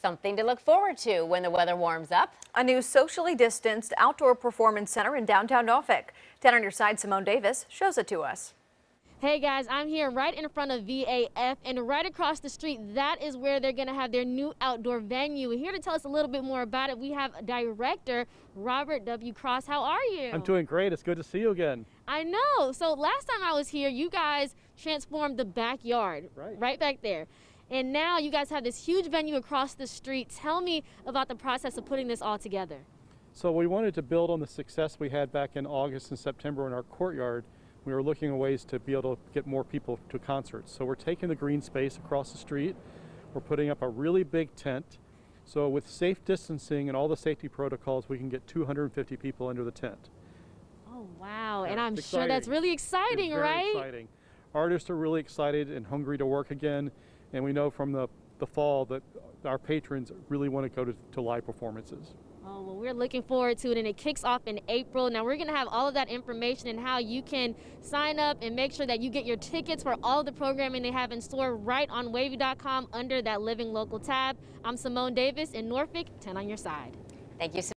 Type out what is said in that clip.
Something to look forward to when the weather warms up. A new socially distanced outdoor performance center in downtown Norfolk. 10 on your side, Symone Davis shows it to us. Hey guys, I'm here right in front of VAF and right across the street, that is where they're going to have their new outdoor venue. Here to tell us a little bit more about it, we have director Robert W. Cross. How are you? I'm doing great. It's good to see you again. I know. So last time I was here, you guys transformed the backyard right, right back there. And now you guys have this huge venue across the street. Tell me about the process of putting this all together. So we wanted to build on the success we had back in August and September in our courtyard we were looking at ways to be able to get more people to concerts. So we're taking the green space across the street. We're putting up a really big tent. So with safe distancing and all the safety protocols, we can get 250 people under the tent. Oh, wow. Yeah, and I'm exciting. sure that's really exciting, right? exciting. Artists are really excited and hungry to work again. And we know from the, the fall that our patrons really want to go to, to live performances. Oh, well, we're looking forward to it, and it kicks off in April. Now, we're going to have all of that information and how you can sign up and make sure that you get your tickets for all the programming they have in store right on wavy.com under that Living Local tab. I'm Symone Davis in Norfolk, 10 on your side. Thank you.